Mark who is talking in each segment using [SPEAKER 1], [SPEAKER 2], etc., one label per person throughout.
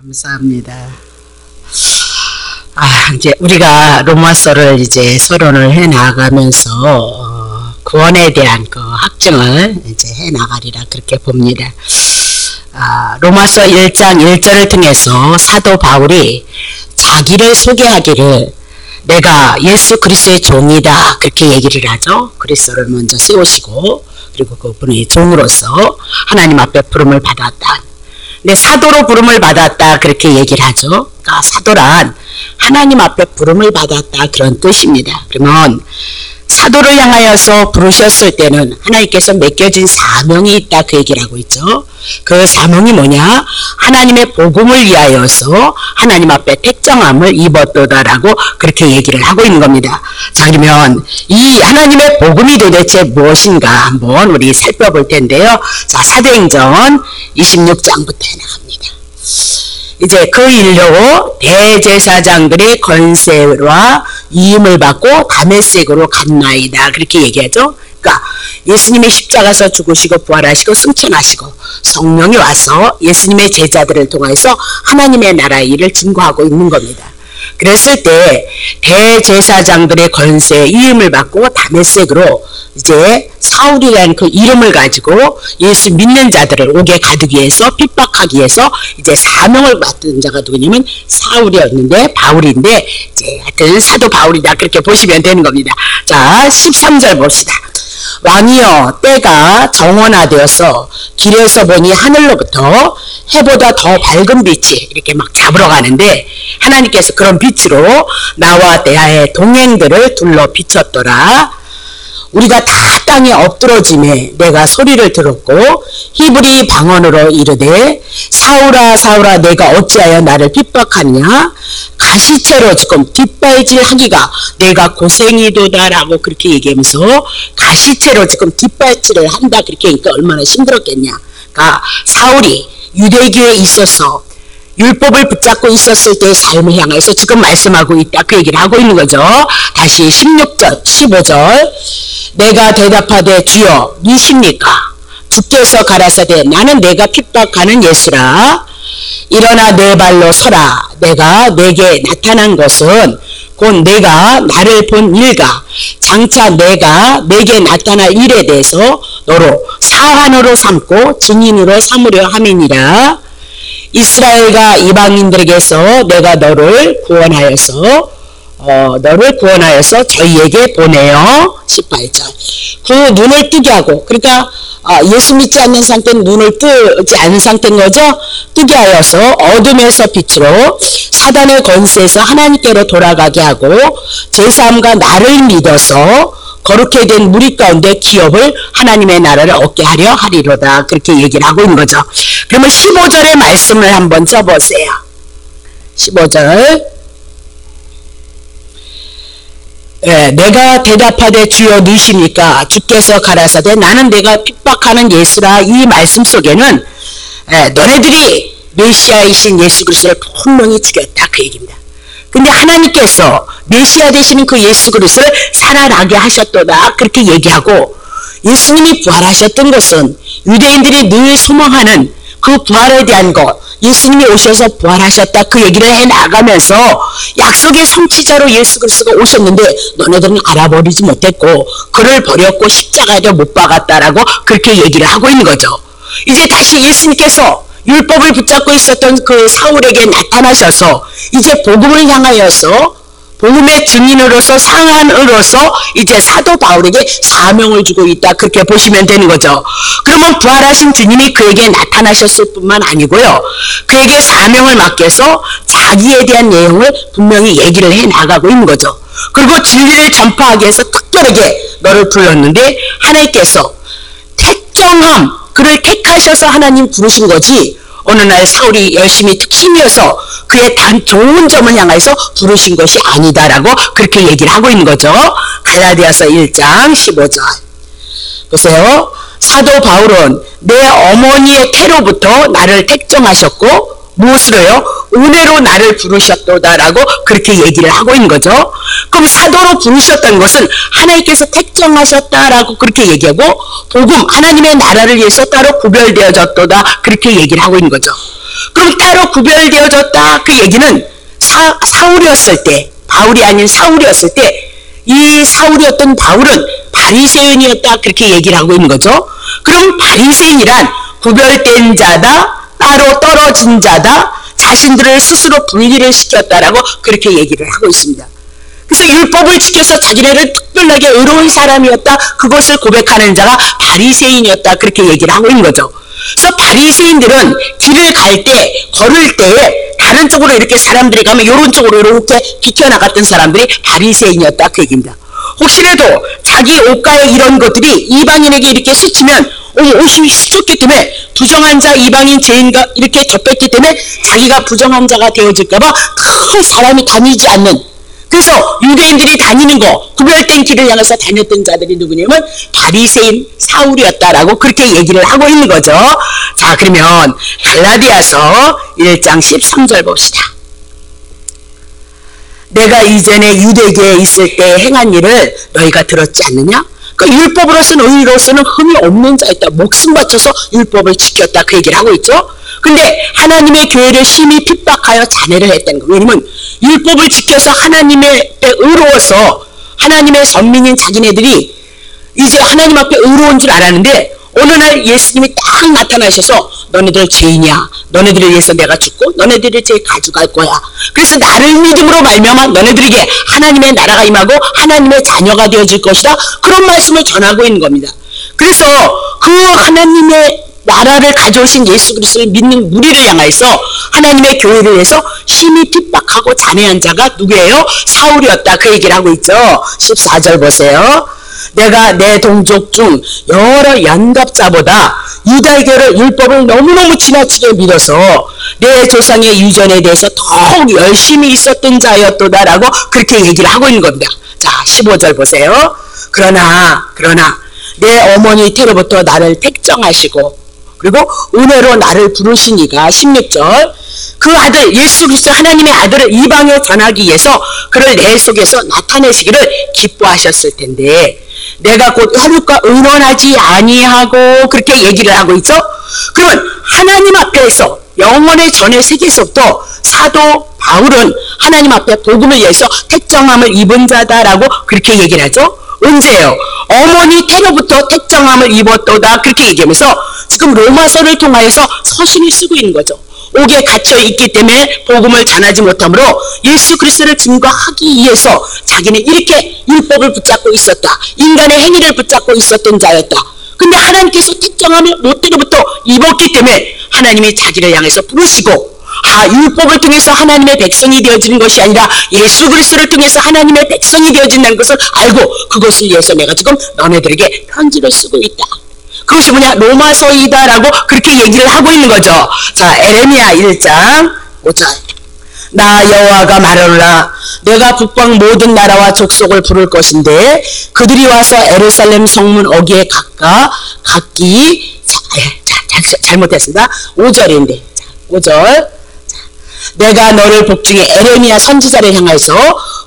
[SPEAKER 1] 감사합니다. 아, 이제 우리가 로마서를 이제 서론을 해 나가면서 어, 구원에 대한 그 확증을 이제 해 나가리라 그렇게 봅니다. 아, 로마서 1장 1절을 통해서 사도 바울이 자기를 소개하기를 내가 예수 그리스도의 종이다 그렇게 얘기를 하죠. 그리스도를 먼저 세우시고 그리고 그분의 종으로서 하나님 앞에 부름을 받았다. 근데 사도로 부름을 받았다 그렇게 얘기를 하죠. 그러니까 사도란 하나님 앞에 부름을 받았다 그런 뜻입니다. 그러면 사도를 향하여서 부르셨을 때는 하나님께서 맡겨진 사명이 있다 그 얘기를 하고 있죠. 그 사명이 뭐냐? 하나님의 복음을 위하여서 하나님 앞에 택정함을 입었도다라고 그렇게 얘기를 하고 있는 겁니다. 자 그러면 이 하나님의 복음이 도대체 무엇인가 한번 우리 살펴볼 텐데요. 자 사도행전 26장부터 나갑니다. 이제 그 일로 대제사장들의 권세와 이임을 받고 다메섹으로 갔나이다 그렇게 얘기하죠. 그러니까 예수님의 십자가서 죽으시고 부활하시고 승천하시고 성령이 와서 예수님의 제자들을 통해서 하나님의 나라의 일을 증거하고 있는 겁니다. 그랬을 때 대제사장들의 권세 이임을 받고 다메섹으로 이제 사울이라는 그 이름을 가지고 예수 믿는 자들을 옥에 가두기 위해서 핍박하기 위해서 이제 사명을 맡은 자가 누구냐면 사울이었는데 바울인데 이제 하여튼 사도 바울이다 그렇게 보시면 되는 겁니다. 자 13절 봅시다. 왕이여 때가 정원화되어서 길에서 보니 하늘로부터 해보다 더 밝은 빛이 이렇게 막 잡으러 가는데 하나님께서 그런 빛으로 나와 대하의 동행들을 둘러 비쳤더라. 우리가 다 땅에 엎드러짐에 내가 소리를 들었고 히브리 방언으로 이르되 사울아 사울아 내가 어찌하여 나를 핍박하냐? 가시채로 지금 뒷발질 하기가 내가 고생이도다라고 그렇게 얘기하면서 가시채로 지금 뒷발질을 한다 그렇게 하니까 얼마나 힘들었겠냐 그러니까 사울이 유대교에 있어서 율법을 붙잡고 있었을 때의 삶을 향해서 지금 말씀하고 있다. 그 얘기를 하고 있는 거죠. 다시 16절 15절 내가 대답하되 주여 누십니까? 주께서 가라사대 나는 내가 핍박하는 예수라. 일어나 내 발로 서라. 내가 내게 나타난 것은 곧 내가 나를 본 일과 장차 내가 내게 나타날 일에 대해서 너로 사환으로 삼고 증인으로 삼으려 함이니라. 이스라엘과 이방인들에게서 내가 너를 구원하여서 어, 너를 구원하여서 저희에게 보내요. 18절. 그 눈을 뜨게 하고 그러니까 아, 예수 믿지 않는 상태는 눈을 뜨지 않은 상태인 거죠. 뜨게 하여서 어둠에서 빛으로 사단의 권세에서 하나님께로 돌아가게 하고 제3과 나를 믿어서 거룩해 된 무리 가운데 기업을 하나님의 나라를 얻게 하려 하리로다. 그렇게 얘기를 하고 있는 거죠. 그러면 15절의 말씀을 한번 써보세요. 15절 예, 내가 대답하되 주여 누시니까 주께서 가라사대 나는 내가 핍박하는 예수라 이 말씀 속에는 예, 너네들이 메시아이신 예수 그리스도를 분명히 죽였다 그 얘기입니다. 근데 하나님께서 메시아 되시는 그 예수 그리스도를 살아나게 하셨도다 그렇게 얘기하고 예수님이 부활하셨던 것은 유대인들이 늘 소망하는 그 부활에 대한 것 예수님이 오셔서 부활하셨다 그 얘기를 해 나가면서 약속의 성취자로 예수 그리스도가 오셨는데 너네들은 알아버리지 못했고 그를 버렸고 십자가에도 못 박았다라고 그렇게 얘기를 하고 있는 거죠. 이제 다시 예수님께서 율법을 붙잡고 있었던 그 사울에게 나타나셔서 이제 복음을 향하여서 복음의 증인으로서 상한으로서 이제 사도 바울에게 사명을 주고 있다 그렇게 보시면 되는 거죠. 그러면 부활하신 주님이 그에게 나타나셨을 뿐만 아니고요. 그에게 사명을 맡겨서 자기에 대한 내용을 분명히 얘기를 해 나가고 있는 거죠. 그리고 진리를 전파하기 위해서 특별하게 너를 불렀는데 하나님께서 택정함 그를 택하셔서 하나님 부르신 거지 어느 날 사울이 열심히 힘이어서 그의 단 좋은 점을 향해서 부르신 것이 아니다라고 그렇게 얘기를 하고 있는 거죠. 갈라디아서 1장 15절 보세요. 사도 바울은 내 어머니의 태로부터 나를 택정하셨고 무엇으로요? 은혜로 나를 부르셨도다라고 그렇게 얘기를 하고 있는 거죠. 그럼 사도로 부르셨던 것은 하나님께서 택정하셨다라고 그렇게 얘기하고 복음 하나님의 나라를 위해서 따로 구별되어졌다 그렇게 얘기를 하고 있는 거죠. 그럼 따로 구별되어졌다 그 얘기는 사, 사울이었을 때 바울이 아닌 사울이었을 때 이 사울이었던 바울은 바리새인이었다 그렇게 얘기를 하고 있는 거죠. 그럼 바리새인이란 구별된 자다 따로 떨어진 자다 자신들을 스스로 분리를 시켰다라고 그렇게 얘기를 하고 있습니다. 그래서 율법을 지켜서 자기네를 특별하게 의로운 사람이었다 그것을 고백하는 자가 바리새인이었다 그렇게 얘기를 하고 있는 거죠. 그래서 바리새인들은 길을 갈 때 걸을 때 다른 쪽으로 이렇게 사람들이 가면 이런 쪽으로 이렇게 비켜나갔던 사람들이 바리새인이었다 그 얘기입니다. 혹시라도 자기 옷가에 이런 것들이 이방인에게 이렇게 스치면 옷이 휘었기 때문에 부정한 자 이방인 죄인과 이렇게 겹했기 때문에 자기가 부정한 자가 되어질까봐 큰 사람이 다니지 않는 그래서 유대인들이 다니는 거 구별된 길을 향해서 다녔던 자들이 누구냐면 바리새인 사울이었다라고 그렇게 얘기를 하고 있는 거죠. 자 그러면 갈라디아서 1장 13절 봅시다. 내가 이전에 유대계에 있을 때 행한 일을 너희가 들었지 않느냐? 그 율법으로서는 의로서는 흠이 없는 자였다. 목숨 바쳐서 율법을 지켰다. 그 얘기를 하고 있죠. 근데 하나님의 교회를 심히 핍박하여 잔해를 했다는 거. 왜냐면 율법을 지켜서 하나님의 의로워서 하나님의 선민인 자기네들이 이제 하나님 앞에 의로운 줄 알았는데 어느 날 예수님이 딱 나타나셔서 너네들 죄인이야. 너네들을 위해서 내가 죽고 너네들을 죄 가져갈 거야. 그래서 나를 믿음으로 말미암아 너네들에게 하나님의 나라가 임하고 하나님의 자녀가 되어질 것이다. 그런 말씀을 전하고 있는 겁니다. 그래서 그 하나님의 나라를 가져오신 예수 그리스도를 믿는 무리를 향해서 하나님의 교회를 위해서 심히 핍박하고 잔해한 자가 누구예요? 사울이었다. 그 얘기를 하고 있죠. 14절 보세요. 내가 내 동족 중 여러 연갑자보다 유다교를 율법을 너무너무 지나치게 믿어서 내 조상의 유전에 대해서 더욱 열심히 있었던 자였도다라고 그렇게 얘기를 하고 있는 겁니다. 자, 15절 보세요. 그러나 그러나 내 어머니 때로부터 나를 택정하시고 그리고 은혜로 나를 부르시니가 16절 그 아들 예수 그리스도 하나님의 아들을 이방에 전하기 위해서 그를 내 속에서 나타내시기를 기뻐하셨을 텐데 내가 곧 혈육과 의논하지 아니하고 그렇게 얘기를 하고 있죠. 그러면 하나님 앞에서 영원의 전의 세계에서부터 사도 바울은 하나님 앞에 복음을 위해서 택정함을 입은 자다라고 그렇게 얘기를 하죠. 언제예요? 어머니 태로부터 택정함을 입었도다 그렇게 얘기하면서 지금 로마서를 통하여서 서신을 쓰고 있는 거죠. 옥에 갇혀 있기 때문에 복음을 전하지 못하므로 예수 그리스도를 증거하기 위해서 자기는 이렇게 율법을 붙잡고 있었다. 인간의 행위를 붙잡고 있었던 자였다. 근데 하나님께서 택정함을 못때로부터 입었기 때문에 하나님이 자기를 향해서 부르시고 아 율법을 통해서 하나님의 백성이 되어지는 것이 아니라 예수 그리스도를 통해서 하나님의 백성이 되어진다는 것을 알고 그것을 위해서 내가 지금 너네들에게 편지를 쓰고 있다. 그것이 뭐냐 로마서이다라고 그렇게 얘기를 하고 있는 거죠. 자 에레미야 1장 5절 나 여호와가 말하노라 내가 북방 모든 나라와 족속을 부를 것인데 그들이 와서 에루살렘 성문 어기에 각각 각기 자, 자, 자, 잘못했습니다. 5절인데 5절 내가 너를 복중에 에레미야 선지자를 향해서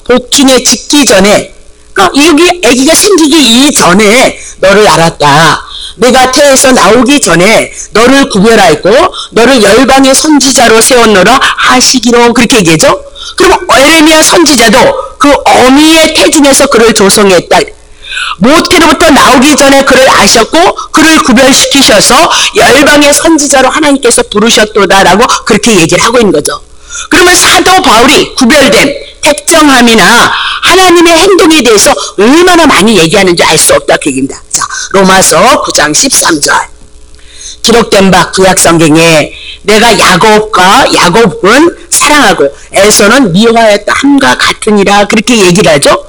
[SPEAKER 1] 복중에 짓기 전에 그러니까 여기 아기가 생기기 이전에 너를 알았다. 내가 태에서 나오기 전에 너를 구별하였고 너를 열방의 선지자로 세웠노라 하시기로 그렇게 얘기하죠. 그럼 에레미야 선지자도 그 어미의 태중에서 그를 조성했다. 모태로부터 나오기 전에 그를 아셨고 그를 구별시키셔서 열방의 선지자로 하나님께서 부르셨도다라고 그렇게 얘기를 하고 있는 거죠. 그러면 사도 바울이 구별된 택정함이나 하나님의 행동에 대해서 얼마나 많이 얘기하는지 알 수 없다 그 얘기입니다. 자, 로마서 9장 13절 기록된 바 구약 성경에 내가 야곱과 야곱은 사랑하고 에서는 미워하였다 함과 같으니라 그렇게 얘기를 하죠.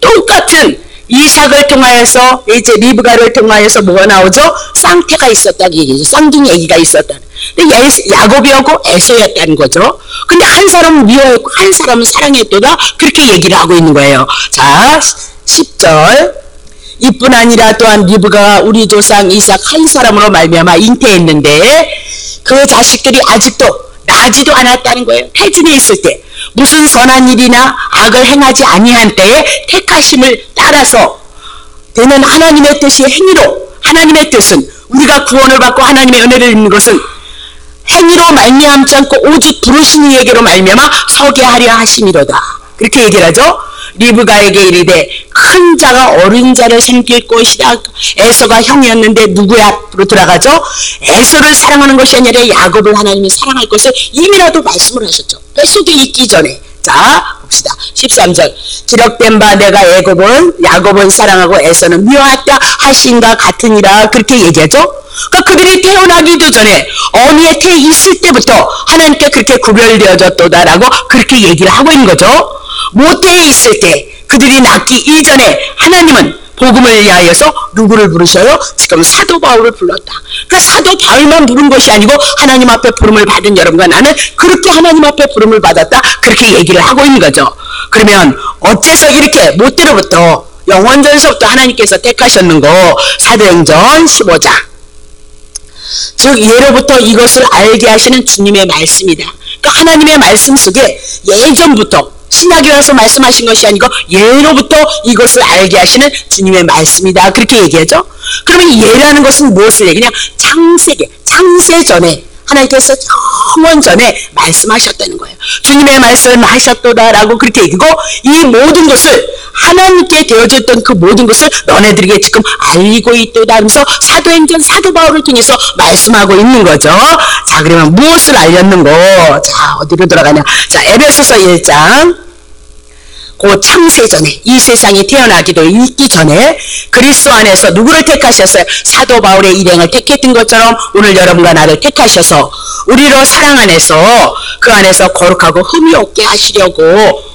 [SPEAKER 1] 똑같은 이삭을 통하여서 이제 리브가를 통하여서 뭐가 나오죠? 쌍태가 있었다는 얘기죠. 쌍둥이 애기가 있었다. 근데 야곱이었고 에서였다는 거죠. 근데 한 사람은 미워했고 한 사람은 사랑했도다. 그렇게 얘기를 하고 있는 거예요. 자, 10절. 이뿐 아니라 또한 리브가 우리 조상 이삭 한 사람으로 말미암아 잉태했는데 그 자식들이 아직도 나지도 않았다는 거예요. 태중에 있을 때 무슨 선한 일이나 악을 행하지 아니한 때에 택하심을 따라서 되는 하나님의 뜻이 행위로 하나님의 뜻은 우리가 구원을 받고 하나님의 은혜를 입는 것은 행위로 말미암지 않고 오직 부르신 이에게로 말미암아 서게 하려 하심이로다. 그렇게 얘기를 하죠. 리브가에게 이르되 큰 자가 어린 자를 생길 것이다. 에서가 형이었는데 누구의 앞으로 들어가죠? 에서를 사랑하는 것이 아니라 야곱을 하나님이 사랑할 것을 이미라도 말씀을 하셨죠. 뱃속에 있기 전에. 자 봅시다. 13절 기록된 바 내가 야곱은 야곱은 사랑하고 에서는 미워했다 하신가 같으니라 그렇게 얘기하죠. 그러니까 그들이 태어나기도 전에 어미의 태에 있을 때부터 하나님께 그렇게 구별되어졌도다라고 그렇게 얘기를 하고 있는 거죠. 모태에 있을 때 그들이 낳기 이전에 하나님은 복음을 위하여서 누구를 부르셔요? 지금 사도 바울을 불렀다. 그 사도 바울만 부른 것이 아니고 하나님 앞에 부름을 받은 여러분과 나는 그렇게 하나님 앞에 부름을 받았다. 그렇게 얘기를 하고 있는 거죠. 그러면 어째서 이렇게 못때로부터 영원전서부터 하나님께서 택하셨는 거 사도행전 15장 즉 예로부터 이것을 알게 하시는 주님의 말씀이다. 그러니까 하나님의 말씀 속에 예전부터 와서 말씀하신 것이 아니고 예로부터 이것을 알게 하시는 주님의 말씀이다. 그렇게 얘기하죠. 그러면 예라는 것은 무엇을 얘기냐? 창세기, 창세 전에 하나님께서 영원 전에 말씀하셨다는 거예요. 주님의 말씀을 하셨도다라고 그렇게 얘기고 이 모든 것을 하나님께 되어졌던 그 모든 것을 너네들에게 지금 알고 있도다 하면서 사도행전 사도 바울을 통해서 말씀하고 있는 거죠. 자 그러면 무엇을 알렸는 거? 자 어디로 들어가냐? 자 에베소서 1장 그 창세 전에 이 세상이 태어나기도 있기 전에 그리스도 안에서 누구를 택하셨어요? 사도 바울의 일행을 택했던 것처럼 오늘 여러분과 나를 택하셔서 우리로 사랑 안에서 그 안에서 거룩하고 흠이 없게 하시려고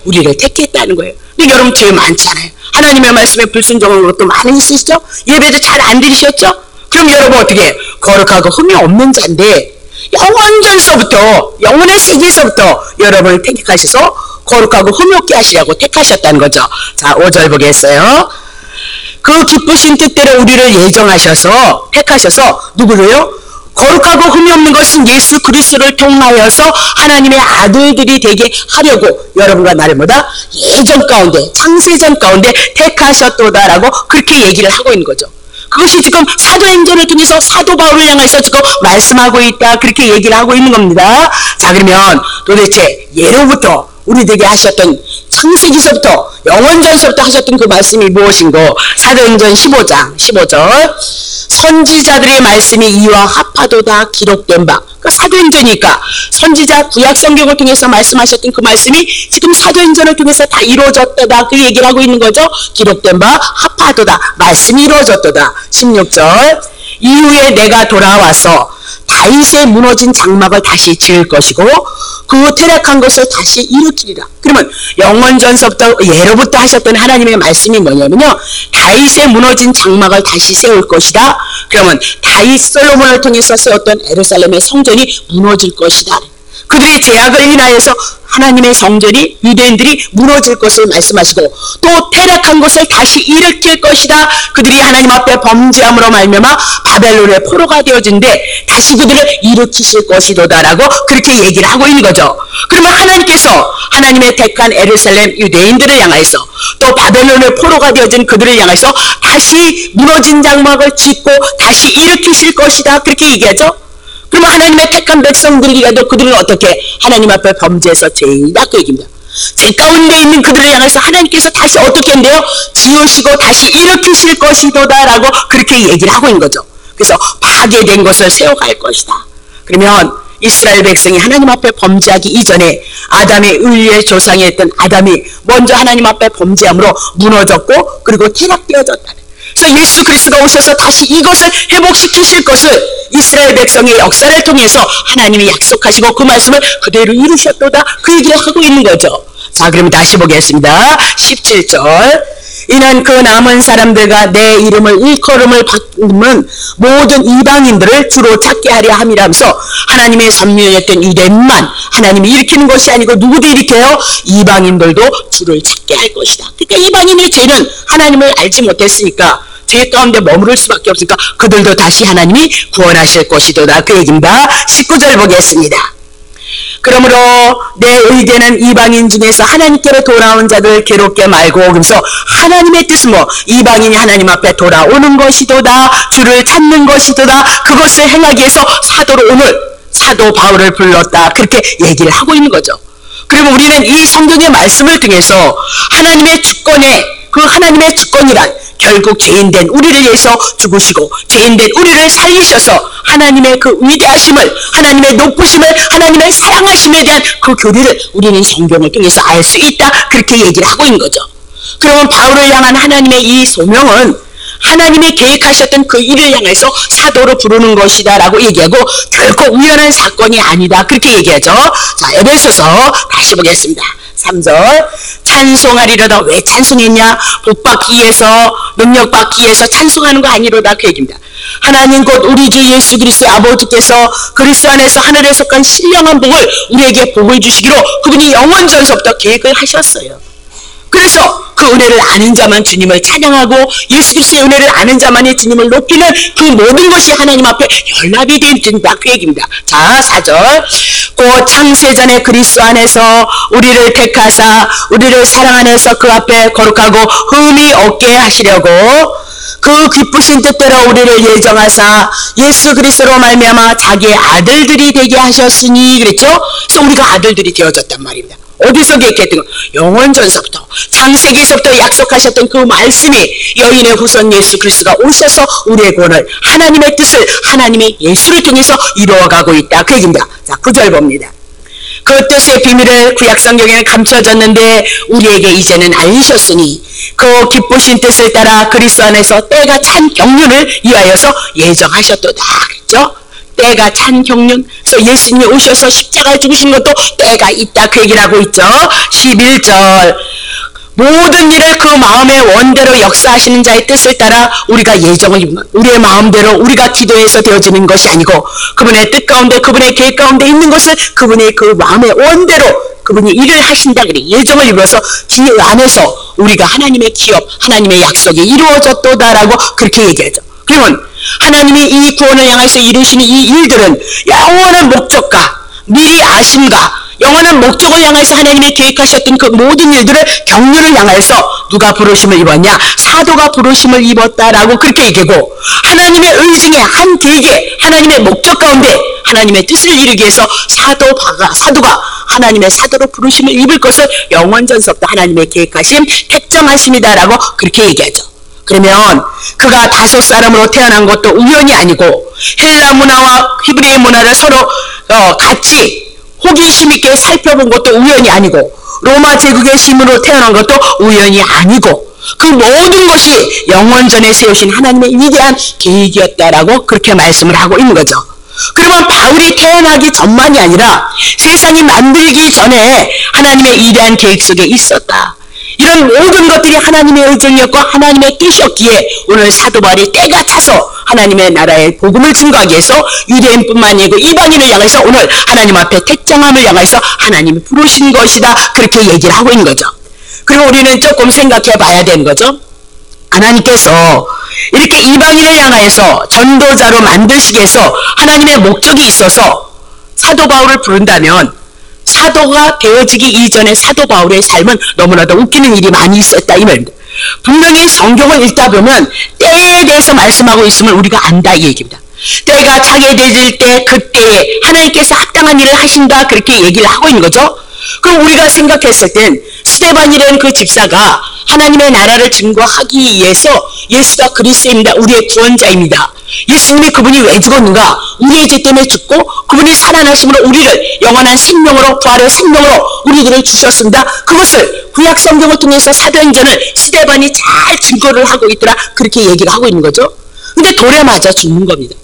[SPEAKER 1] 우리를 택했다는 거예요. 근데 여러분 죄 많잖아요. 하나님의 말씀에 불순종한 것도 많이 있으시죠? 예배도 잘 안 드리셨죠? 그럼 여러분 어떻게 거룩하고 흠이 없는 자인데 영원전서부터 영원의 세계에서부터 여러분을 택하셔서 거룩하고 흠없게 하시려고 택하셨다는 거죠. 자 5절 보겠어요. 그 기쁘신 뜻대로 우리를 예정하셔서 택하셔서 누구를요? 거룩하고 흠이 없는 것은 예수 그리스도를 통하여서 하나님의 아들들이 되게 하려고 여러분과 나를 보다 예전 가운데 창세전 가운데 택하셨도다라고 그렇게 얘기를 하고 있는 거죠. 그것이 지금 사도행전을 통해서 사도 바울을 향해서 지금 말씀하고 있다 그렇게 얘기를 하고 있는 겁니다. 자 그러면 도대체 예로부터 우리들에게 하셨던 창세기서부터 영원전서부터 하셨던 그 말씀이 무엇인고 사도행전 15장 15절. 선지자들의 말씀이 이와 합하도다 기록된 바. 그 사도행전이니까 선지자 구약 성경을 통해서 말씀하셨던 그 말씀이 지금 사도행전을 통해서 다 이루어졌다. 그 얘기를 하고 있는 거죠? 기록된 바 합하도다. 말씀이 이루어졌다. 16절. 이후에 내가 돌아와서 다윗의 무너진 장막을 다시 지을 것이고 그 퇴락한 것을 다시 일으키리라. 그러면 영원전서부터 예로부터 하셨던 하나님의 말씀이 뭐냐면요. 다윗의 무너진 장막을 다시 세울 것이다. 그러면 다윗 솔로몬을 통해서 세웠던 에루살렘의 성전이 무너질 것이다. 그들의 제약을 인하여서 하나님의 성전이 유대인들이 무너질 것을 말씀하시고 또 퇴락한 것을 다시 일으킬 것이다. 그들이 하나님 앞에 범죄함으로 말미암아 바벨론의 포로가 되어진데 다시 그들을 일으키실 것이도다라고 그렇게 얘기를 하고 있는 거죠. 그러면 하나님께서 하나님의 택한 에르살렘 유대인들을 향하여서 또 바벨론의 포로가 되어진 그들을 향해서 다시 무너진 장막을 짓고 다시 일으키실 것이다. 그렇게 얘기하죠. 그러면 하나님의 택한 백성들이라도 그들은 어떻게 하나님 앞에 범죄해서 죄인이다 그 얘기입니다. 제 가운데 있는 그들을 향해서 하나님께서 다시 어떻게 한대요? 지으시고 다시 일으키실 것이도다 라고 그렇게 얘기를 하고 있는 거죠. 그래서 파괴된 것을 세워갈 것이다. 그러면 이스라엘 백성이 하나님 앞에 범죄하기 이전에 아담의 의의 조상이 했던 아담이 먼저 하나님 앞에 범죄함으로 무너졌고 그리고 퇴락되어졌다. 그래서 예수 그리스도가 오셔서 다시 이것을 회복시키실 것을 이스라엘 백성의 역사를 통해서 하나님이 약속하시고 그 말씀을 그대로 이루셨도다 그 얘기를 하고 있는 거죠. 자 그럼 다시 보겠습니다. 17절 이는 그 남은 사람들과 내 이름을 일컬음을 받는 모든 이방인들을 주로 찾게 하려 함이라면서 하나님의 선명했던 유대만 하나님이 일으키는 것이 아니고 누구도 일으켜요? 이방인들도 주를 찾게 할 것이다. 그러니까 이방인의 죄는 하나님을 알지 못했으니까 죄 가운데 머무를 수밖에 없으니까 그들도 다시 하나님이 구원하실 것이도다. 그 얘기입니다. 19절 보겠습니다. 그러므로 내 의대는 이방인 중에서 하나님께로 돌아온 자들 괴롭게 말고 그래서 하나님의 뜻은 뭐 이방인이 하나님 앞에 돌아오는 것이도다 주를 찾는 것이도다 그것을 행하기 위해서 사도로 오늘 사도 바울을 불렀다 그렇게 얘기를 하고 있는 거죠. 그러면 우리는 이 성경의 말씀을 통해서 하나님의 주권에 그 하나님의 주권이란 결국 죄인된 우리를 위해서 죽으시고 죄인된 우리를 살리셔서 하나님의 그 위대하심을 하나님의 높으심을 하나님의 사랑하심에 대한 그 교리를 우리는 성경을 통해서 알 수 있다 그렇게 얘기를 하고 있는 거죠. 그러면 바울을 향한 하나님의 이 소명은 하나님이 계획하셨던 그 일을 향해서 사도로 부르는 것이다 라고 얘기하고 결코 우연한 사건이 아니다 그렇게 얘기하죠. 자 에베소서 다시 보겠습니다. 3절 찬송하리로다 왜 찬송했냐 복받기 위해서 능력받기 위해서 찬송하는 거 아니로다 그 얘기입니다. 하나님 곧 우리 주 예수 그리스도의 아버지께서 그리스도 안에서 하늘에 속한 신령한 복을 우리에게 복을 주시기로 그분이 영원 전서부터 계획을 하셨어요. 그래서 그 은혜를 아는 자만 주님을 찬양하고 예수 그리스도의 은혜를 아는 자만이 주님을 높이는 그 모든 것이 하나님 앞에 연합이 된다 그 얘기입니다. 자 4절 곧 창세전에 그리스도 안에서 우리를 택하사 우리를 사랑 안에서 그 앞에 거룩하고 흠이 없게 하시려고 그 기쁘신 뜻대로 우리를 예정하사 예수 그리스도로 말미암아 자기의 아들들이 되게 하셨으니 그랬죠? 그래서 우리가 아들들이 되어졌단 말입니다. 어디서 계획했던 거? 영원전서부터 창세기에서부터 약속하셨던 그 말씀이 여인의 후손 예수 그리스도가 오셔서 우리의 구원을 하나님의 뜻을 하나님의 예수를 통해서 이루어가고 있다. 그 얘기입니다. 자, 9절 봅니다. 그 뜻의 비밀을 구약성경에 감춰졌는데 우리에게 이제는 알리셨으니 그 기쁘신 뜻을 따라 그리스도 안에서 때가 찬 경륜을 위하여서 예정하셨도다. 그랬죠? 때가 찬 경륜. 그래서 예수님이 오셔서 십자가에 죽으신 것도 때가 있다. 그 얘기를 하고 있죠. 11절. 모든 일을 그 마음의 원대로 역사하시는 자의 뜻을 따라 우리가 예정을 입는 우리의 마음대로 우리가 기도해서 되어지는 것이 아니고 그분의 뜻 가운데 그분의 계획 가운데 있는 것을 그분의 그 마음의 원대로 그분이 일을 하신다 그래 예정을 입어서 그 안에서 우리가 하나님의 기업 하나님의 약속이 이루어졌도다라고 그렇게 얘기하죠 그러면 하나님이 이 구원을 향해서 이루시는 이 일들은 영원한 목적과 미리 아심과 영원한 목적을 향해서 하나님이 계획하셨던 그 모든 일들을 경륜을 향해서 누가 부르심을 입었냐? 사도가 부르심을 입었다라고 그렇게 얘기하고 하나님의 의중의 한 계획에 하나님의 목적 가운데 하나님의 뜻을 이루기 위해서 사도가 사도가 하나님의 사도로 부르심을 입을 것을 영원전서부터 하나님의 계획하심 택정하심이다라고 그렇게 얘기하죠. 그러면 그가 다섯 사람으로 태어난 것도 우연이 아니고 헬라 문화와 히브리의 문화를 서로 어, 같이 호기심 있게 살펴본 것도 우연이 아니고 로마 제국의 심으로 태어난 것도 우연이 아니고 그 모든 것이 영원전에 세우신 하나님의 위대한 계획이었다라고 그렇게 말씀을 하고 있는 거죠. 그러면 바울이 태어나기 전만이 아니라 세상이 만들기 전에 하나님의 위대한 계획 속에 있었다. 이런 모든 것들이 하나님의 의정이었고 하나님의 뜻이었기에 오늘 사도 바울이 때가 차서 하나님의 나라의 복음을 증거하기 위해서 유대인뿐만 아니고 이방인을 향해서 오늘 하나님 앞에 택정함을 향해서 하나님이 부르신 것이다 그렇게 얘기를 하고 있는 거죠. 그리고 우리는 조금 생각해 봐야 되는 거죠. 하나님께서 이렇게 이방인을 향하여서 전도자로 만드시기 위해서 하나님의 목적이 있어서 사도 바울을 부른다면 사도가 되어지기 이전에 사도 바울의 삶은 너무나도 웃기는 일이 많이 있었다 이 말입니다. 분명히 성경을 읽다 보면 때에 대해서 말씀하고 있음을 우리가 안다 이 얘기입니다. 때가 차게 되질 때 그때에 하나님께서 합당한 일을 하신다 그렇게 얘기를 하고 있는 거죠. 그럼 우리가 생각했을 땐 스테반이라는 그 집사가 하나님의 나라를 증거하기 위해서 예수가 그리스도입니다. 우리의 구원자입니다. 예수님이 그분이 왜 죽었는가? 우리의 죄 때문에 죽고 그분이 살아나심으로 우리를 영원한 생명으로 부활의 생명으로 우리들을 주셨습니다. 그것을 구약 성경을 통해서 사도행전을 스테반이 잘 증거를 하고 있더라. 그렇게 얘기를 하고 있는 거죠. 근데 돌에 맞아 죽는 겁니다.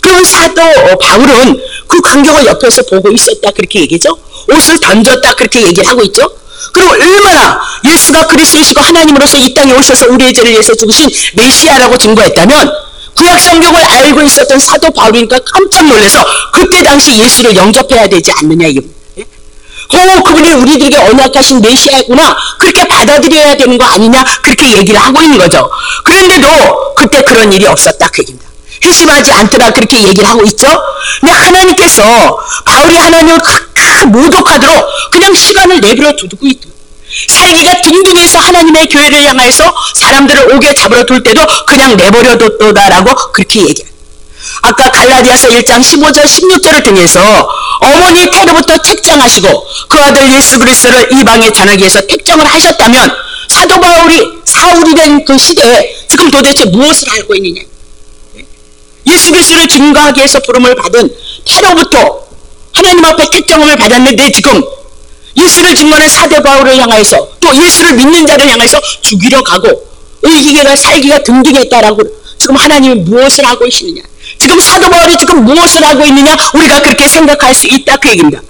[SPEAKER 1] 그러면 사도 바울은 그 광경을 옆에서 보고 있었다. 그렇게 얘기죠. 옷을 던졌다. 그렇게 얘기를 하고 있죠. 그리고 얼마나 예수가 그리스도이시고 하나님으로서 이 땅에 오셔서 우리의 죄를 위해서 죽으신 메시아라고 증거했다면 구약 성경을 알고 있었던 사도 바울이니까 깜짝 놀라서 그때 당시 예수를 영접해야 되지 않느냐 이게. 어, 그분이 우리들에게 언약하신 메시아구나 그렇게 받아들여야 되는 거 아니냐 그렇게 얘기를 하고 있는 거죠. 그런데도 그때 그런 일이 없었다 그 얘기입니다. 회심하지 않더라 그렇게 얘기를 하고 있죠. 근데 하나님께서 바울이 하나님을 다 모독하도록 그냥 시간을 내버려 두고 있다. 살기가 둥둥해서 하나님의 교회를 향해서 사람들을 오게 잡으러 둘 때도 그냥 내버려 뒀다라고 그렇게 얘기해요. 아까 갈라디아서 1장 15절 16절을 통해서 어머니 태로부터 택정하시고 그 아들 예수 그리스도를 이방에 전하기 위해서 택정을 하셨다면 사도 바울이 사울이 된 그 시대에 지금 도대체 무엇을 알고 있느냐 예수 그리스도를 증거하기 위해서 부름을 받은 태로부터 앞에 택정을 받았는데 지금 예수를 증거하는 사대 바울을 향해서 또 예수를 믿는 자를 향해서 죽이러 가고 의기가 살기가 등등했다라고 지금 하나님이 무엇을 하고 계시느냐? 지금 사도 바울이 지금 무엇을 하고 있느냐? 우리가 그렇게 생각할 수 있다 그 얘기입니다.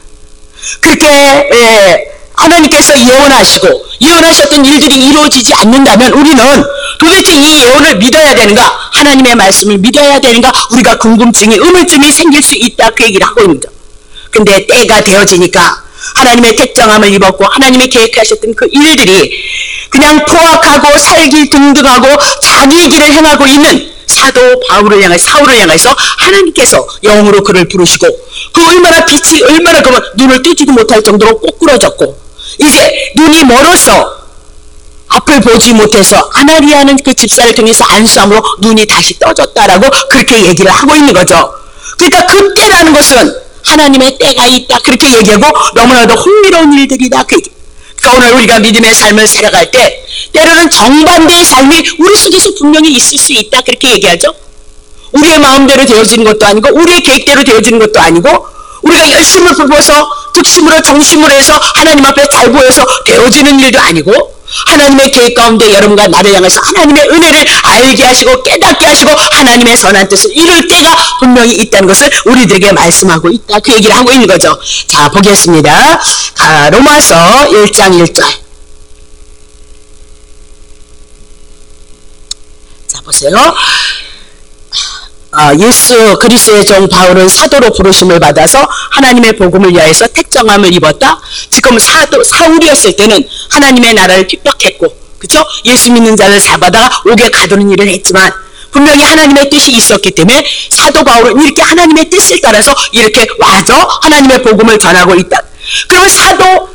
[SPEAKER 1] 그렇게 에, 하나님께서 예언하시고 예언하셨던 일들이 이루어지지 않는다면 우리는 도대체 이 예언을 믿어야 되는가? 하나님의 말씀을 믿어야 되는가? 우리가 궁금증이 의문점이 생길 수 있다 그 얘기를 하고 거죠 근데 때가 되어지니까 하나님의 택정함을 입었고 하나님의 계획하셨던 그 일들이 그냥 포악하고 살기 등등하고 자기 길을 행하고 있는 사도 바울을 향해 사울을 향해서 하나님께서 영으로 그를 부르시고 그 얼마나 빛이 얼마나 그러면 눈을 뜨지도 못할 정도로 꼬꾸러졌고 이제 눈이 멀어서 앞을 보지 못해서 아나리아는 그 집사를 통해서 안수함으로 눈이 다시 떠졌다라고 그렇게 얘기를 하고 있는 거죠. 그러니까 그때라는 것은 하나님의 때가 있다 그렇게 얘기하고 너무나도 흥미로운 일들이다 그. 그러니까 오늘 우리가 믿음의 삶을 살아갈 때 때로는 정반대의 삶이 우리 속에서 분명히 있을 수 있다 그렇게 얘기하죠. 우리의 마음대로 되어지는 것도 아니고 우리의 계획대로 되어지는 것도 아니고 우리가 열심을 불어서 득심으로 정심으로 해서 하나님 앞에 잘 보여서 되어지는 일도 아니고 하나님의 계획 가운데 여러분과 나를 향해서 하나님의 은혜를 알게 하시고 깨닫게 하시고 하나님의 선한 뜻을 이룰 때가 분명히 있다는 것을 우리들에게 말씀하고 있다. 그 얘기를 하고 있는 거죠. 자 보겠습니다. 아, 로마서 1장 1절. 자 보세요. 아, 예수 그리스의 종 바울은 사도로 부르심을 받아서 하나님의 복음을 위하여서 택정함을 입었다. 지금 사도 사울이었을 때는 하나님의 나라를 핍박했고, 그죠? 예수 믿는 자를 잡아다가 옥에 가두는 일을 했지만 분명히 하나님의 뜻이 있었기 때문에 사도 바울은 이렇게 하나님의 뜻을 따라서 이렇게 와서 하나님의 복음을 전하고 있다. 그러면 사도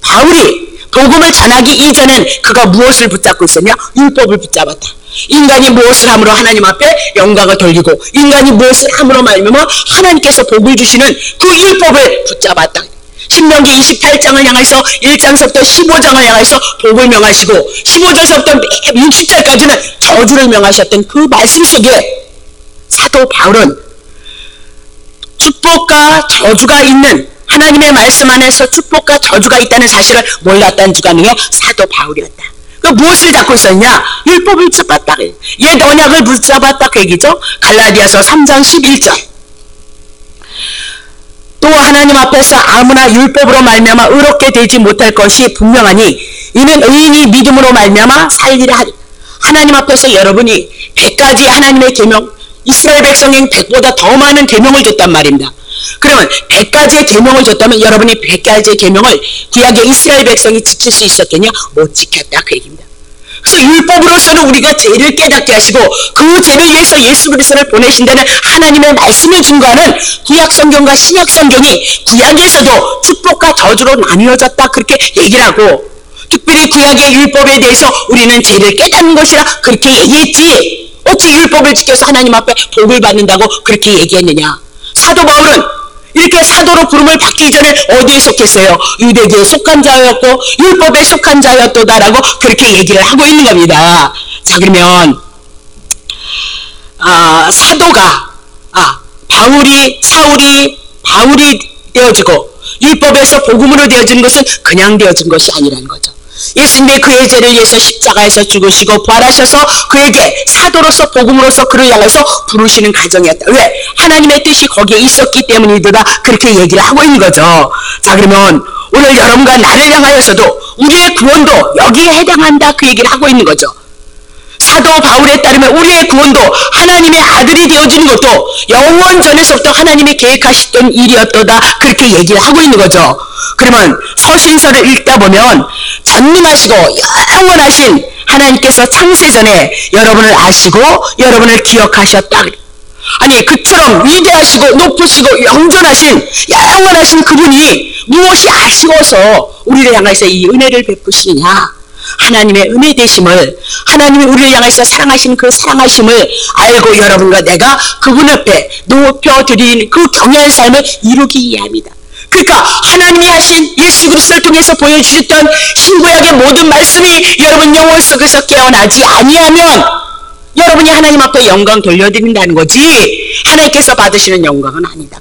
[SPEAKER 1] 바울이 복음을 전하기 이전엔 그가 무엇을 붙잡고 있었냐? 율법을 붙잡았다. 인간이 무엇을 함으로 하나님 앞에 영광을 돌리고 인간이 무엇을 함으로 말미암아 하나님께서 복을 주시는 그 율법을 붙잡았다. 신명기 28장을 향해서 1장서부터 15장을 향해서 복을 명하시고 15절서부터 60절까지는 저주를 명하셨던 그 말씀 속에 사도 바울은 축복과 저주가 있는 하나님의 말씀 안에서 축복과 저주가 있다는 사실을 몰랐다는 아니요 사도 바울이었다. 그 무엇을 잡고 있었냐? 율법을 잡았다. 옛 언약을 붙잡았다 그 얘기죠. 갈라디아서 3장 11절. 또 하나님 앞에서 아무나 율법으로 말미암아 의롭게 되지 못할 것이 분명하니 이는 의인이 믿음으로 말미암아 살리라 하리. 하나님 앞에서 여러분이 100가지 하나님의 계명 이스라엘 백성인 100보다 더 많은 계명을 줬단 말입니다. 그러면 100가지의 계명을 줬다면 여러분이 100가지의 계명을 구약의 이스라엘 백성이 지킬 수 있었겠냐? 못 지켰다 그 얘기입니다. 그래서 율법으로서는 우리가 죄를 깨닫게 하시고 그 죄를 위해서 예수 그리스도를 보내신다는 하나님의 말씀을 증거하는 구약 성경과 신약 성경이 구약에서도 축복과 저주로 나뉘어졌다 그렇게 얘기를 하고 특별히 구약의 율법에 대해서 우리는 죄를 깨닫는 것이라 그렇게 얘기했지 어찌 율법을 지켜서 하나님 앞에 복을 받는다고 그렇게 얘기했느냐 사도 바울은 이렇게 사도로 부름을 받기 전에 어디에 속했어요? 유대교에 속한 자였고 율법에 속한 자였도다라고 그렇게 얘기를 하고 있는 겁니다. 자 그러면 아, 사도가 아, 바울이 사울이 바울이 되어지고 율법에서 복음으로 되어진 것은 그냥 되어진 것이 아니라는 거죠. 예수님의 그의 죄를 위해서 십자가에서 죽으시고 부활하셔서 그에게 사도로서 복음으로서 그를 향해서 부르시는 가정이었다. 왜? 하나님의 뜻이 거기에 있었기 때문이다. 그렇게 얘기를 하고 있는 거죠. 자 그러면 오늘 여러분과 나를 향하여서도 우리의 구원도 여기에 해당한다. 그 얘기를 하고 있는 거죠. 사도 바울에 따르면 우리의 구원도 하나님의 아들이 되어지는 것도 영원 전에서부터 하나님이 계획하셨던 일이었도다 그렇게 얘기를 하고 있는 거죠. 그러면 서신서를 읽다 보면 전능하시고 영원하신 하나님께서 창세전에 여러분을 아시고 여러분을 기억하셨다. 아니 그처럼 위대하시고 높으시고 영존하신 영원하신 그분이 무엇이 아쉬워서 우리를 향해서 이 은혜를 베푸시느냐 하나님의 은혜 되심을 하나님이 우리를 향해서 사랑하시는 그 사랑하심을 알고 여러분과 내가 그분 앞에 높여드린 그 경외의 삶을 이루기 위함이다. 그러니까 하나님이 하신 예수 그리스도를 통해서 보여주셨던 신구약의 모든 말씀이 여러분 영혼 속에서 깨어나지 아니하면 여러분이 하나님 앞에 영광 돌려드린다는 거지 하나님께서 받으시는 영광은 아니다.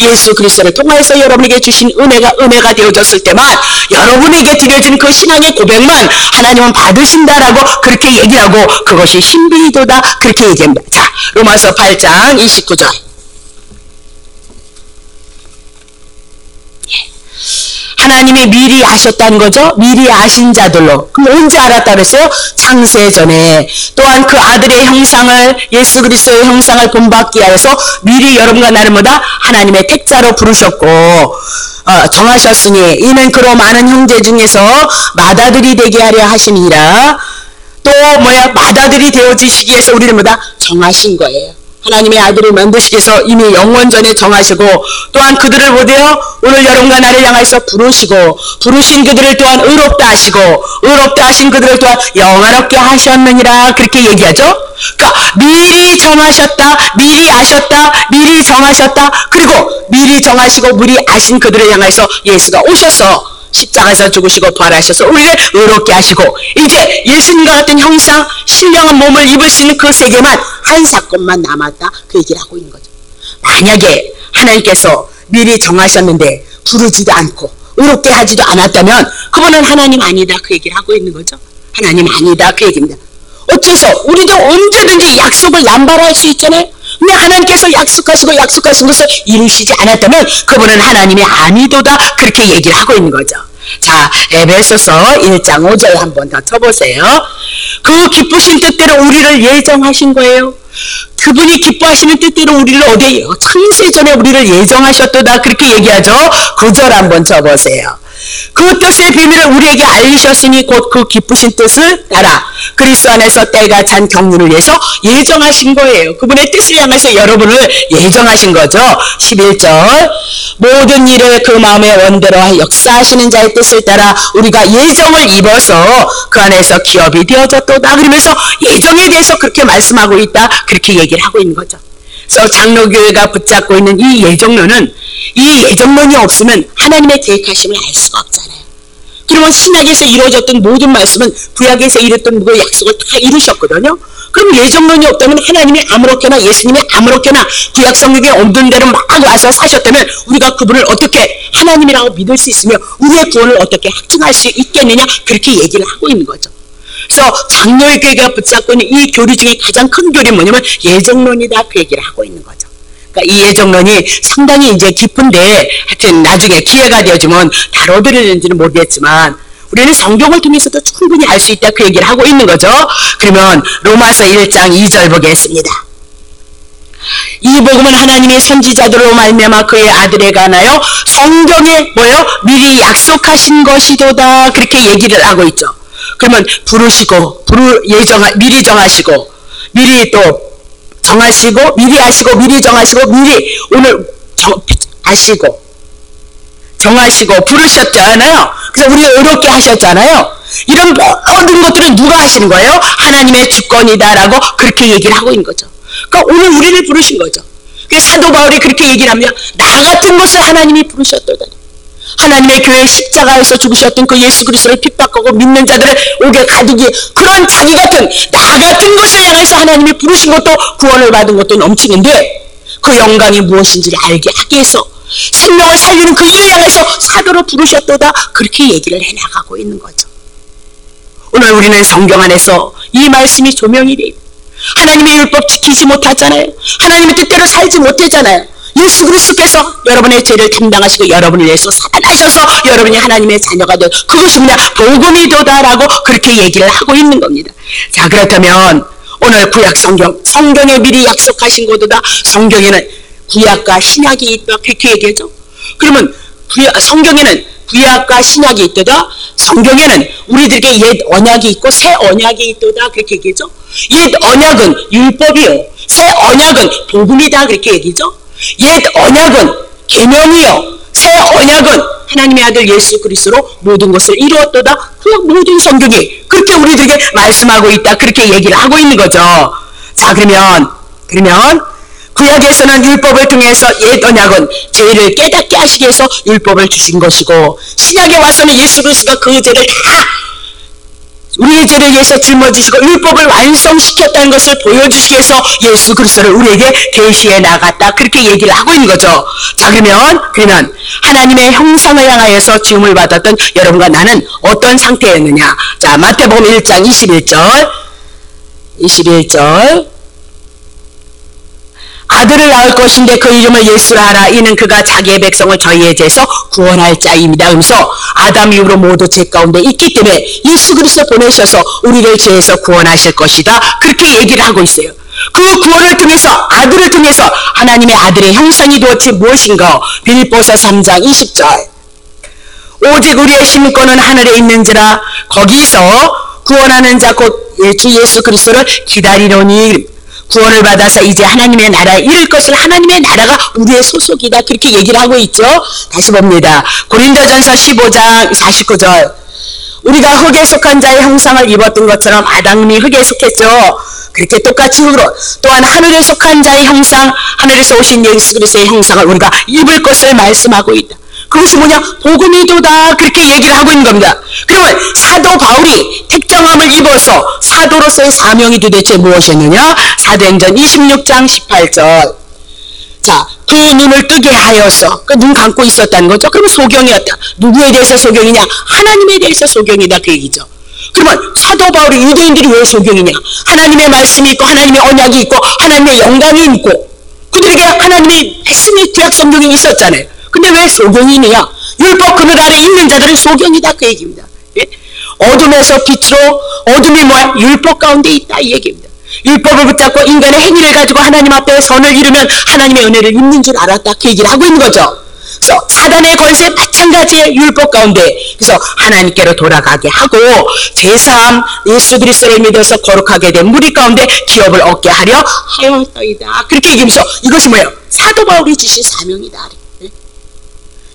[SPEAKER 1] 예수 그리스도를 통하여서 여러분에게 주신 은혜가 은혜가 되어졌을 때만 여러분에게 드려진 그 신앙의 고백만 하나님은 받으신다라고 그렇게 얘기하고 그것이 신비도다 그렇게 얘기합니다. 자 로마서 8장 29절 하나님이 미리 아셨다는 거죠. 미리 아신 자들로. 그럼 언제 알았다 그랬어요? 창세 전에. 또한 그 아들의 형상을 예수 그리스도의 형상을 본받기 위해서 미리 여러분과 나를 뭐다 하나님의 택자로 부르셨고 어, 정하셨으니 이는 그로 많은 형제 중에서 마다들이 되게 하려 하시니라. 또 뭐야 마다들이 되어지시기 위해서 우리를 뭐다 정하신 거예요. 하나님의 아들을 만드시기 위해서 이미 영원전에 정하시고 또한 그들을 보되어 오늘 여러분과 나를 향해서 부르시고 부르신 그들을 또한 의롭다 하시고 의롭다 하신 그들을 또한 영화롭게 하셨느니라 그렇게 얘기하죠. 그러니까 미리 정하셨다 미리 아셨다 미리 정하셨다 그리고 미리 정하시고 미리 아신 그들을 향해서 예수가 오셔서 십자가에서 죽으시고 부활하셔서 우리를 의롭게 하시고 이제 예수님과 같은 형상 신령한 몸을 입을 수 있는 그 세계만 한 사건만 남았다. 그 얘기를 하고 있는 거죠. 만약에 하나님께서 미리 정하셨는데 부르지도 않고 의롭게 하지도 않았다면 그분은 하나님 아니다. 그 얘기를 하고 있는 거죠. 하나님 아니다. 그 얘기입니다. 어째서 우리도 언제든지 약속을 남발할 수 있잖아요 근데 하나님께서 약속하시고 약속하신 것을 이루시지 않았다면 그분은 하나님이 아니도다 그렇게 얘기를 하고 있는 거죠. 자 에베소서 1장 5절 한번 더 쳐보세요. 그 기쁘신 뜻대로 우리를 예정하신 거예요. 그분이 기뻐하시는 뜻대로 우리를 어디에 창세 전에 우리를 예정하셨도다 그렇게 얘기하죠. 9절 한번 쳐보세요. 그 뜻의 비밀을 우리에게 알리셨으니 곧 그 기쁘신 뜻을 따라 그리스도 안에서 때가 찬 경륜을 위해서 예정하신 거예요. 그분의 뜻을 향해서 여러분을 예정하신 거죠. 11절 모든 일을 그 마음의 원대로 역사하시는 자의 뜻을 따라 우리가 예정을 입어서 그 안에서 기업이 되어졌도다. 그러면서 예정에 대해서 그렇게 말씀하고 있다. 그렇게 얘기를 하고 있는 거죠. 그래서 장로교회가 붙잡고 있는 이 예정론은 이 예정론이 없으면 하나님의 계획하심을 알 수가 없잖아요. 그러면 신약에서 이루어졌던 모든 말씀은 구약에서 이뤘던 그 약속을 다 이루셨거든요. 그럼 예정론이 없다면 하나님이 아무렇게나 예수님이 아무렇게나 구약 성경에 없는 대로 막 와서 사셨다면 우리가 그분을 어떻게 하나님이라고 믿을 수 있으며 우리의 구원을 어떻게 확증할 수 있겠느냐 그렇게 얘기를 하고 있는 거죠. 그래서 장로의 교회가 붙잡고 있는 이 교리 중에 가장 큰 교리 뭐냐면 예정론이다 그 얘기를 하고 있는 거죠. 그러니까 이 예정론이 상당히 이제 깊은데 하여튼 나중에 기회가 되어지면 다뤄드리는지는 모르겠지만 우리는 성경을 통해서도 충분히 알 수 있다 그 얘기를 하고 있는 거죠. 그러면 로마서 1장 2절 보겠습니다. 이 복음은 하나님의 선지자들로 말미암아 그의 아들에 관하여 성경에 뭐요 미리 약속하신 것이도다 그렇게 얘기를 하고 있죠. 그러면 부르시고 부르 예정 미리 정하시고 미리 또 정하시고 미리 하시고 미리 정하시고 미리 오늘 정, 아시고 정하시고 부르셨잖아요. 그래서 우리 의롭게 하셨잖아요. 이런 모든 것들은 누가 하시는 거예요? 하나님의 주권이다라고 그렇게 얘기를 하고 있는 거죠. 그러니까 오늘 우리를 부르신 거죠. 그래서 사도 바울이 그렇게 얘기를 합니다. 나 같은 것을 하나님이 부르셨다니. 하나님의 교회 십자가에서 죽으셨던 그 예수 그리스도를 핍박하고 믿는 자들을 옥에 가두기 그런 자기 같은 나 같은 것을 향해서 하나님이 부르신 것도 구원을 받은 것도 넘치는데 그 영광이 무엇인지를 알게 하기 위해서 생명을 살리는 그 일을 향해서 사도로 부르셨도다 그렇게 얘기를 해나가고 있는 거죠. 오늘 우리는 성경 안에서 이 말씀이 조명이 돼요. 하나님의 율법 지키지 못하잖아요. 하나님의 뜻대로 살지 못했잖아요. 예수 그리스도께서 여러분의 죄를 담당하시고 여러분을 위해서 살아나셔서 여러분이 하나님의 자녀가 되어 그것이 뭐냐 복음이 도다라고 그렇게 얘기를 하고 있는 겁니다. 자 그렇다면 오늘 구약 성경 성경에 미리 약속하신 것보다 성경에는 구약과 신약이 있다 그렇게 얘기하죠. 그러면 구약, 성경에는 구약과 신약이 있다 성경에는 우리들에게 옛 언약이 있고 새 언약이 있다 그렇게 얘기하죠. 옛 언약은 율법이요. 새 언약은 복음이다 그렇게 얘기죠. 옛 언약은 계명이요. 새 언약은 하나님의 아들 예수 그리스도로 모든 것을 이루었도다. 그 모든 성경이 그렇게 우리들에게 말씀하고 있다. 그렇게 얘기를 하고 있는 거죠. 자 그러면 그러면 구약에서는 율법을 통해서 옛 언약은 죄를 깨닫게 하시기 위해서 율법을 주신 것이고 신약에 와서는 예수 그리스도가 그 죄를 다 우리의 죄를 위해서 짊어지시고 율법을 완성시켰다는 것을 보여주시기 위해서 예수 그리스도를 우리에게 계시해 나갔다 그렇게 얘기를 하고 있는 거죠. 자 그러면 그러면 하나님의 형상을 향하여서 지음을 받았던 여러분과 나는 어떤 상태였느냐? 자 마태복음 1장 21절 21절 아들을 낳을 것인데 그 이름을 예수라 하라 이는 그가 자기의 백성을 저희의 죄에서 구원할 자입니다. 하면서 아담 이후로 모두 죄 가운데 있기 때문에 예수 그리스도 보내셔서 우리를 죄에서 구원하실 것이다. 그렇게 얘기를 하고 있어요. 그 구원을 통해서 아들을 통해서 하나님의 아들의 형상이 되었지 무엇인가 빌보서 3장 20절 오직 우리의 심권은 하늘에 있는지라 거기서 구원하는 자 곧 주 예수 그리스도를 기다리노니 구원을 받아서 이제 하나님의 나라에 이를 것을 하나님의 나라가 우리의 소속이다. 그렇게 얘기를 하고 있죠. 다시 봅니다. 고린도전서 15장 49절. 우리가 흙에 속한 자의 형상을 입었던 것처럼 아담이 흙에 속했죠. 그렇게 똑같이 흙으로 또한 하늘에 속한 자의 형상, 하늘에서 오신 예수 그리스도의 형상을 우리가 입을 것을 말씀하고 있다. 그것이 뭐냐? 복음이도다. 그렇게 얘기를 하고 있는 겁니다. 그러면 사도 바울이 택정함을 입어서 사도로서의 사명이 도대체 무엇이었느냐? 사도행전 26장 18절. 자, 그 눈을 뜨게 하여서 그 눈 감고 있었다는 거죠. 그러면 소경이었다. 누구에 대해서 소경이냐? 하나님에 대해서 소경이다 그 얘기죠. 그러면 사도 바울이 유대인들이 왜 소경이냐? 하나님의 말씀이 있고 하나님의 언약이 있고 하나님의 영광이 있고 그들에게 하나님의 말씀이 구약 성경이 있었잖아요. 근데 왜 소경이냐? 율법 그늘 아래 있는 자들은 소경이다 그 얘기입니다. 예? 어둠에서 빛으로 어둠이 뭐야? 율법 가운데 있다 이 얘기입니다. 율법을 붙잡고 인간의 행위를 가지고 하나님 앞에 선을 이루면 하나님의 은혜를 입는 줄 알았다 그 얘기를 하고 있는 거죠. 그래서 사단의 권세 마찬가지의 율법 가운데 그래서 하나님께로 돌아가게 하고 제3 예수 그리스도를 믿어서 거룩하게 된 무리 가운데 기업을 얻게 하려 하였더이다. 그렇게 얘기하면서 이것이 뭐예요? 사도 바울이 주신 사명이다.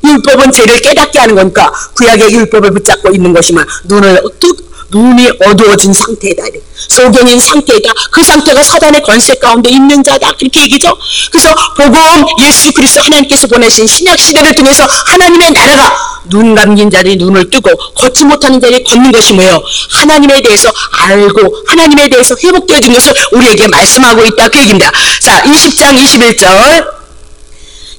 [SPEAKER 1] 율법은 죄를 깨닫게 하는 거니까 구약의 율법을 붙잡고 있는 것이면 눈을 어떻게 눈이 어두워진 상태다. 소경인 상태다. 그 상태가 사단의 권세 가운데 있는 자다. 그렇게 얘기죠. 그래서 복음 예수 그리스도 하나님께서 보내신 신약 시대를 통해서 하나님의 나라가 눈 감긴 자들이 눈을 뜨고 걷지 못하는 자들이 걷는 것이 뭐예요? 하나님에 대해서 알고 하나님에 대해서 회복되어진 것을 우리에게 말씀하고 있다. 그 얘기입니다. 자, 20장 21절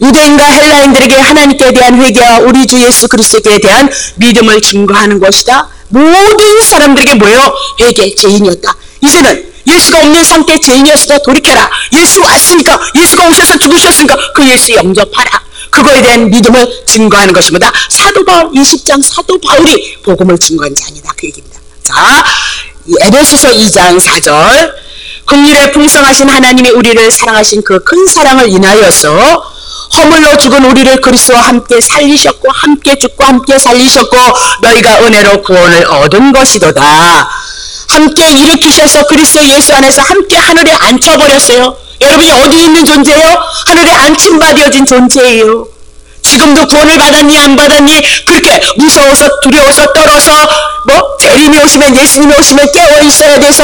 [SPEAKER 1] 유대인과 헬라인들에게 하나님께 대한 회개와 우리 주 예수 그리스도에 대한 믿음을 증거하는 것이다. 모든 사람들에게 뭐예요? 회개, 죄인이었다. 이제는 예수가 없는 상태 죄인이었으니까 돌이켜라. 예수 왔으니까 예수가 오셔서 죽으셨으니까 그 예수 영접하라. 그거에 대한 믿음을 증거하는 것입니다. 사도 바울 20장 사도 바울이 복음을 증거한 자니다. 그 얘기입니다. 자, 에베소서 2장 4절 긍휼에 풍성하신 하나님이 우리를 사랑하신 그 큰 사랑을 인하여서 허물로 죽은 우리를 그리스도와 함께 살리셨고 함께 죽고 함께 살리셨고 너희가 은혜로 구원을 얻은 것이도다. 함께 일으키셔서 그리스도 예수 안에서 함께 하늘에 앉혀 버렸어요. 여러분이 어디 있는 존재예요? 하늘에 앉힘받아진 존재예요. 지금도 구원을 받았니 안 받았니 그렇게 무서워서 두려워서 떨어서 뭐 재림이 오시면 예수님이 오시면 깨어 있어야 돼서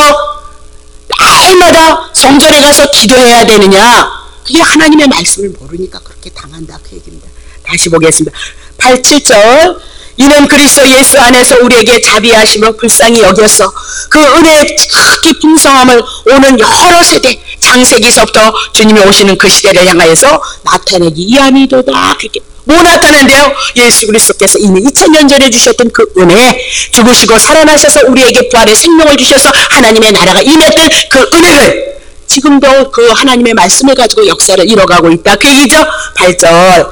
[SPEAKER 1] 날마다 성전에 가서 기도해야 되느냐 그게 하나님의 말씀을 모르니까 그렇게 당한다 그 얘기입니다. 다시 보겠습니다. 8, 7절 이는 그리스도 예수 안에서 우리에게 자비하심을 불쌍히 여겨서 그 은혜의 크기 풍성함을 오는 여러 세대 창세기서부터 주님이 오시는 그 시대를 향하여서 나타내기 이함이도다 그렇게 뭐 나타낸대요? 예수 그리스도께서 이미 2000년 전에 주셨던 그 은혜 죽으시고 살아나셔서 우리에게 부활의 생명을 주셔서 하나님의 나라가 임했던 그 은혜를 지금도 그 하나님의 말씀을 가지고 역사를 이뤄가고 있다. 그 얘기죠. 8절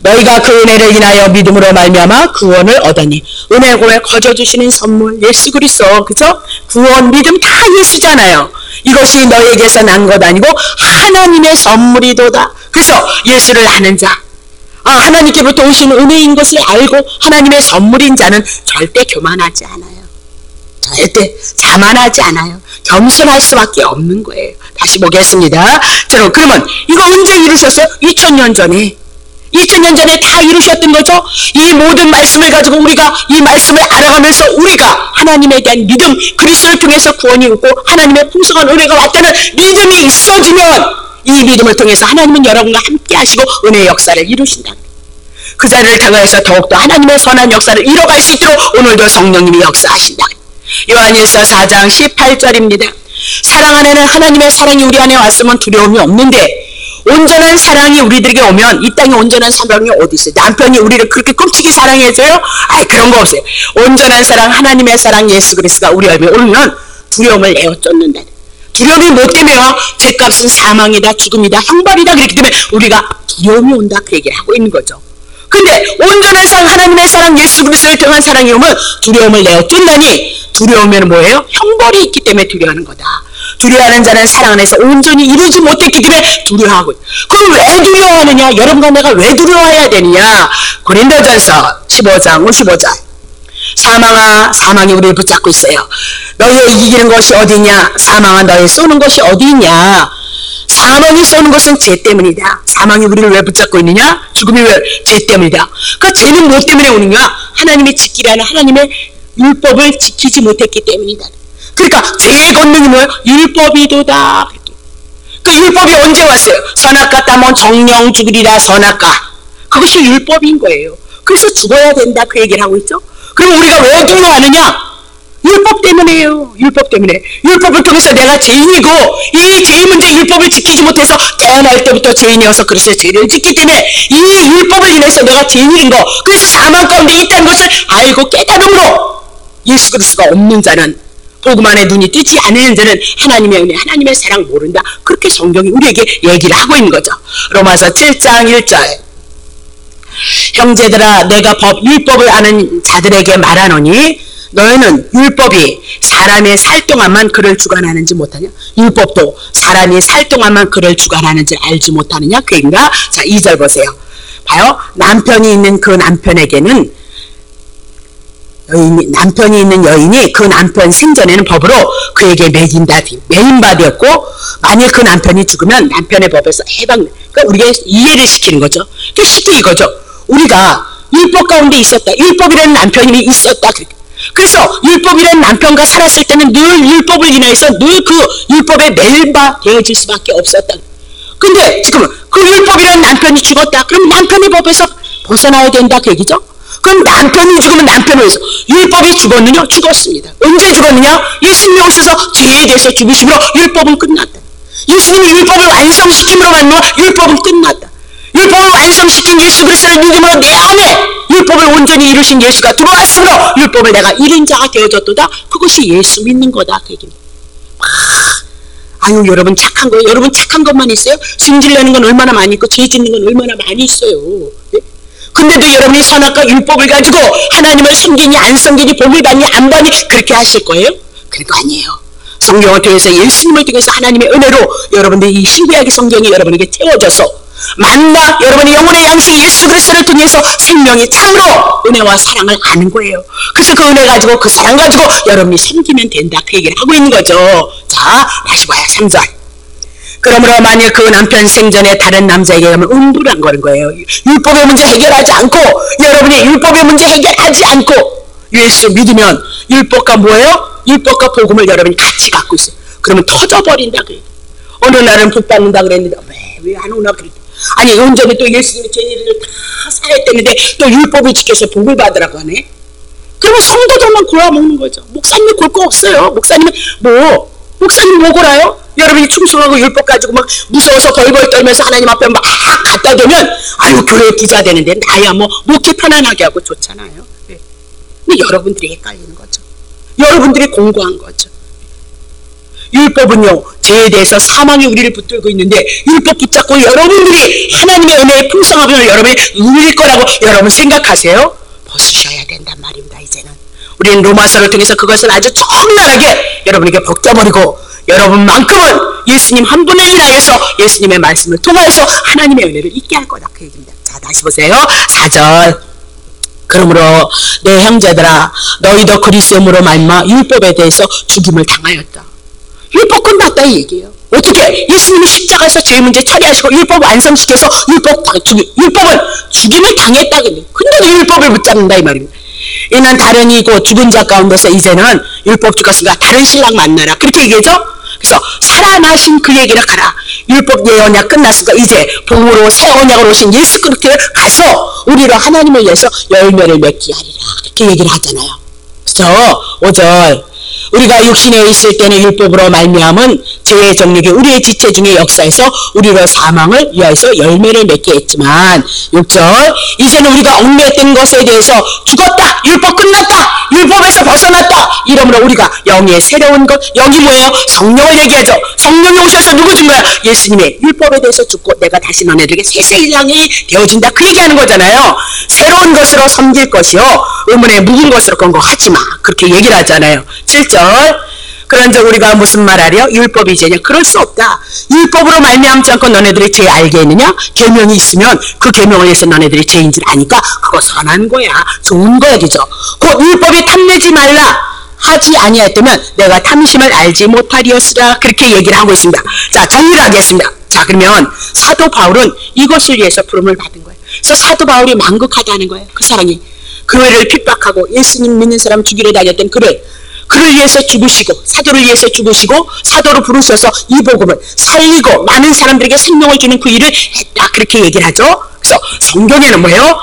[SPEAKER 1] 너희가 그 은혜를 인하여 믿음으로 말미암아 구원을 얻으니 은혜 고에 거저 주시는 선물 예수 그리스도 그죠? 구원 믿음 다 예수잖아요. 이것이 너에게서 난 것 아니고 하나님의 선물이도다. 그래서 예수를 아는 자 아, 하나님께부터 오신 은혜인 것을 알고 하나님의 선물인 자는 절대 교만하지 않아요. 절대 자만하지 않아요. 겸손할 수밖에 없는 거예요. 다시 보겠습니다. 자, 그러면 이거 언제 이루셨어요? 2000년 전에. 2000년 전에 다 이루셨던 거죠? 이 모든 말씀을 가지고 우리가 이 말씀을 알아가면서 우리가 하나님에 대한 믿음, 그리스도를 통해서 구원이 오고 하나님의 풍성한 은혜가 왔다는 믿음이 있어지면 이 믿음을 통해서 하나님은 여러분과 함께 하시고 은혜의 역사를 이루신다. 그 자리를 통해서 더욱더 하나님의 선한 역사를 이뤄갈 수 있도록 오늘도 성령님이 역사하신다. 요한일서 4장 18절입니다. 사랑 안에는 하나님의 사랑이 우리 안에 왔으면 두려움이 없는데 온전한 사랑이 우리들에게 오면 이 땅에 온전한 사랑이 어디 있어요? 남편이 우리를 그렇게 끔찍이 사랑해줘요? 아이 그런 거 없어요. 온전한 사랑 하나님의 사랑 예수 그리스도가 우리 안에 오면 두려움을 내어 쫓는다. 두려움이 뭐 때문에요? 죄값은 사망이다 죽음이다 형벌이다 그렇기 때문에 우리가 두려움이 온다 그 얘기를 하고 있는 거죠. 근데 온전한 사랑 하나님의 사랑 예수 그리스도를 통한 사랑이 오면 두려움을 내어 쫓나니 두려우면 뭐예요? 형벌이 있기 때문에 두려워하는 거다. 두려워하는 자는 사랑 안에서 온전히 이루지 못했기 때문에 두려워하고 그럼 왜 두려워하느냐? 여러분과 내가 왜 두려워해야 되느냐? 고린도전서 15장 55절 사망아 사망이 우리를 붙잡고 있어요. 너희의 이기는 것이 어디냐? 사망아 너희 쏘는 것이 어디냐? 사망이 쏘는 것은 죄 때문이다. 사망이 우리를 왜 붙잡고 있느냐? 죽음이 왜 죄 때문이다. 그 죄는 무엇 때문에 오느냐? 하나님이 지키라는 하나님의 율법을 지키지 못했기 때문이다. 그러니까 죄의 권능이 뭐예요? 율법이도다. 그 율법이 언제 왔어요? 선악과 따면 정령 죽으리라 선악과. 그것이 율법인 거예요. 그래서 죽어야 된다 그 얘기를 하고 있죠. 그럼 우리가 왜 두려워하느냐? 율법 때문에요. 율법 때문에. 율법을 통해서 내가 죄인이고 이 죄의 문제 율법을 지키지 못해서 태어날 때부터 죄인이어서 그래서 죄를 짓기 때문에 이 율법을 인해서 내가 죄인인 거 그래서 사망 가운데 있다는 것을 알고 깨달음으로 예수 그리스도가 없는 자는 안에 눈이 뜨지 않은 자는 하나님의 은혜, 하나님의 사랑 모른다. 그렇게 성경이 우리에게 얘기를 하고 있는 거죠. 로마서 7장 1절. 형제들아 내가 법 율법을 아는 자들에게 말하노니 너희는 율법이 사람의 살 동안만 그를 주관하는지 못하냐? 율법도 사람이 살 동안만 그를 주관하는지 알지 못하느냐? 그 얘기인가? 자, 2절 보세요. 봐요. 남편이 있는 그 남편에게는 여인이, 남편이 있는 여인이 그 남편 생전에는 법으로 그에게 매긴다, 매인바 되었고, 만일 그 남편이 죽으면 남편의 법에서 해방, 그러니까 우리가 이해를 시키는 거죠. 그 쉽게 이거죠. 우리가 율법 가운데 있었다. 율법이라는 남편이 있었다. 그래서 율법이라는 남편과 살았을 때는 늘 율법을 인하여서 늘 그 율법에 매일바 되어질 수밖에 없었다. 근데 지금 그 율법이라는 남편이 죽었다. 그럼 남편의 법에서 벗어나야 된다. 그 얘기죠. 그럼 남편이 죽으면 남편을 해서 율법이 죽었느냐? 죽었습니다. 언제 죽었느냐? 예수님이 오셔서 죄에 대해서 죽으심으로 율법은 끝났다. 예수님이 율법을 완성시킴으로 만나 율법은 끝났다. 율법을 완성시킨 예수 그리스도를 믿음으로 내 안에 온전히 이루신 예수가 들어왔으므로 율법을 내가 이룬 자가 되어졌도다. 그것이 예수 믿는 거다. 그. 아유 여러분 착한 거 여러분 착한 것만 있어요? 승질내는 건 얼마나 많이 있고 죄 짓는 건 얼마나 많이 있어요. 네? 근데도 여러분이 선악과 율법을 가지고 하나님을 섬기니 안 섬기니 복을 받니 안 받니 그렇게 하실 거예요? 그럴 거 아니에요. 성경을 통해서 예수님을 통해서 하나님의 은혜로 여러분들이 이 신구약의 성경이 여러분에게 채워져서 만나 여러분의 영혼의 양식 예수 그리스도를 통해서 생명이 참으로 은혜와 사랑을 아는 거예요. 그래서 그 은혜 가지고 그 사랑 가지고 여러분이 섬기면 된다 그 얘기를 하고 있는 거죠. 자 다시 봐요 3절. 그러므로 만일 그 남편 생전에 다른 남자에게 가면 음부란 거는 거예요. 율법의 문제 해결하지 않고 여러분이 율법의 문제 해결하지 않고 예수 믿으면 율법과 뭐예요? 율법과 복음을 여러분이 같이 갖고 있어요. 그러면 터져버린다 그래요. 어느 날은 복 받는다 그랬는데 왜안 오나 그랬 아니 온전히 또 예수님이 죄인을 다 사했다는데 또 율법을 지켜서 복을 받으라고 하네. 그러면 성도들만 골라먹는 거죠. 목사님이 골거 없어요. 목사님은 뭐 목사님 뭐 골아요? 여러분이 충성하고 율법 가지고 막 무서워서 벌벌 떨면서 하나님 앞에 막 갖다 대면 아유 교회 부자 되는데 나야 뭐 목회 편안하게 하고 좋잖아요. 네. 근데 여러분들이 헷갈리는 거죠. 여러분들이 공부한 거죠. 율법은요 죄에 대해서 사망이 우리를 붙들고 있는데 율법 붙잡고 여러분들이 하나님의 은혜의 풍성함을 여러분이 누릴 거라고 여러분 생각하세요? 벗으셔야 된단 말입니다 이제는. 우리는 로마서를 통해서 그것을 아주 적나라하게 여러분에게 벗겨버리고 여러분만큼은 예수님 한 분을 인하여서 예수님의 말씀을 통하여서 하나님의 은혜를 잊게 할 거다. 그 얘기입니다. 자 다시 보세요. 4절. 그러므로 내 형제들아 너희도 그리스도로 말마 율법에 대해서 죽임을 당하였다. 율법 끝났다 이 얘기예요. 어떻게 예수님이 십자가에서 죄 문제 처리하시고 율법 완성시켜서 율법 죽이, 율법은 죽임을 당했다 근데 근데 율법을 붙잡는다 이 말입니다. 이는 다른 이고 죽은 자 가운데서 이제는 율법 죽었으니까 다른 신랑 만나라 그렇게 얘기하죠. 그래서 살아나신 그 얘기를 가라. 율법 예언약 끝났으니까 이제 복으로 새 언약으로 오신 예수 그리스도를 가서 우리로 하나님을 위해서 열매를 맺게 하리라. 그렇게 얘기를 하잖아요. 그래서 5절 우리가 육신에 있을 때는 율법으로 말미암은 죄의 정력이 우리의 지체 중의 역사에서 우리로 사망을 위하여서 열매를 맺게 했지만 6절 이제는 우리가 얽매였던 것에 대해서 죽었다 율법 끝났다 율법에서 벗어났다 이러므로 우리가 영의 새로운 것 영이 뭐예요? 성령을 얘기하죠 성령이 오셔서 누구 준 거야? 예수님의 율법에 대해서 죽고 내가 다시 너네들에게 새 세상이 되어진다 그 얘기하는 거잖아요 새로운 것으로 섬길 것이요 의문에 묵은 것으로 건거 하지 마 그렇게 얘기를 하잖아요. 7절. 그런즉 우리가 무슨 말하려? 율법이 죄냐? 그럴 수 없다. 율법으로 말미암지 않고 너네들이 죄 알겠느냐? 계명이 있으면 그 계명을 위해서 너네들이 죄인 줄 아니까 그거 선한 거야. 좋은 거야 그죠? 곧 율법이 탐내지 말라. 하지 아니했다면 내가 탐심을 알지 못하리었으라. 그렇게 얘기를 하고 있습니다. 자 정리를 하겠습니다. 자 그러면 사도 바울은 이것을 위해서 부름을 받은 거예요. 그래서 사도 바울이 만극하다는 거예요. 그 사람이 교회를 핍박하고 예수님 믿는 사람 죽이려 다녔던 그를 그를 위해서 죽으시고 사도를 위해서 죽으시고 사도로 부르셔서 이 복음을 살리고 많은 사람들에게 생명을 주는 그 일을 했다. 그렇게 얘기를 하죠. 그래서 성경에는 뭐예요?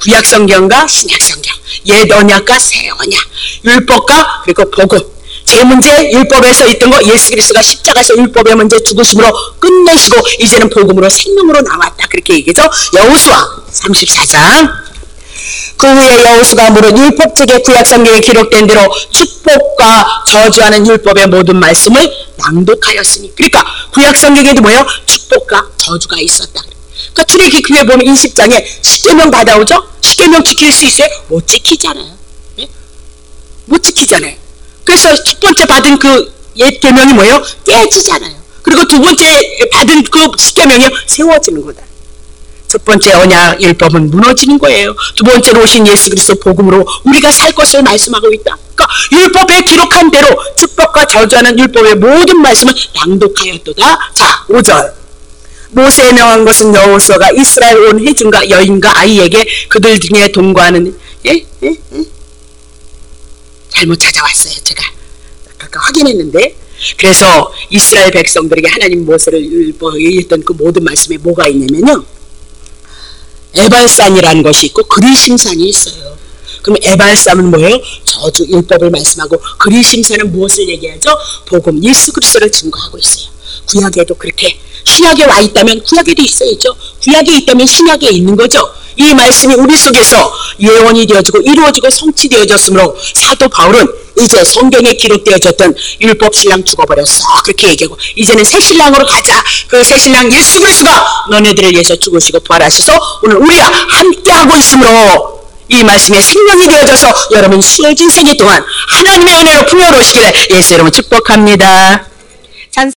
[SPEAKER 1] 구약 성경과 신약 성경 옛 언약과 새 언약 율법과 그리고 복음. 제 문제 율법에서 있던 거 예수 그리스도가 십자가에서 율법의 문제 죽으심으로 끝내시고 이제는 복음으로 생명으로 나왔다. 그렇게 얘기죠. 여호수아 34장 그 후에 여호수가 물은 율법책의 구약성경에 기록된 대로 축복과 저주하는 율법의 모든 말씀을 낭독하였으니 그러니까 구약성경에도 뭐예요? 축복과 저주가 있었다. 그러니까 출애기 그에 보면 20장에 십계명 받아오죠? 십계명 지킬 수 있어요? 못 지키잖아요. 네? 못 지키잖아요. 그래서 첫 번째 받은 그 옛 계명이 뭐예요? 깨지잖아요. 그리고 두 번째 받은 그 십계명이 세워지는 거다. 첫 번째 언약 율법은 무너지는 거예요. 두 번째로 오신 예수 그리스도 복음으로 우리가 살 것을 말씀하고 있다. 그러니까 율법에 기록한 대로 축복과 저주하는 율법의 모든 말씀을 낭독하였도다. 자, 5절. 모세에 명한 것은 여호수아가 이스라엘 온 회중과 여인과 아이에게 그들 등에 동거하는 예? 예? 예? 잘못 찾아왔어요. 제가 아까 확인했는데 그래서 이스라엘 백성들에게 하나님 모세를 읽던 그 모든 말씀에 뭐가 있냐면요. 에발산이라는 것이 있고 그리심산이 있어요. 그럼 에발산은 뭐예요? 저주 율법을 말씀하고 그리심산은 무엇을 얘기하죠? 복음 예수 그리스도를 증거하고 있어요. 구약에도 그렇게 신약에 와 있다면 구약에도 있어야죠. 구약에 있다면 신약에 있는 거죠. 이 말씀이 우리 속에서 예언이 되어지고 이루어지고 성취되어졌으므로 사도 바울은 이제 성경에 기록되어졌던 율법 신랑 죽어버렸어 그렇게 얘기하고 이제는 새 신랑으로 가자 그 새 신랑 예수 그리스도가 너네들을 위해서 죽으시고 부활하셔서 오늘 우리와 함께하고 있으므로 이 말씀에 생명이 되어져서 여러분 수여진 생애 동안 하나님의 은혜로 풍요로우시기를 예수 여러분 축복합니다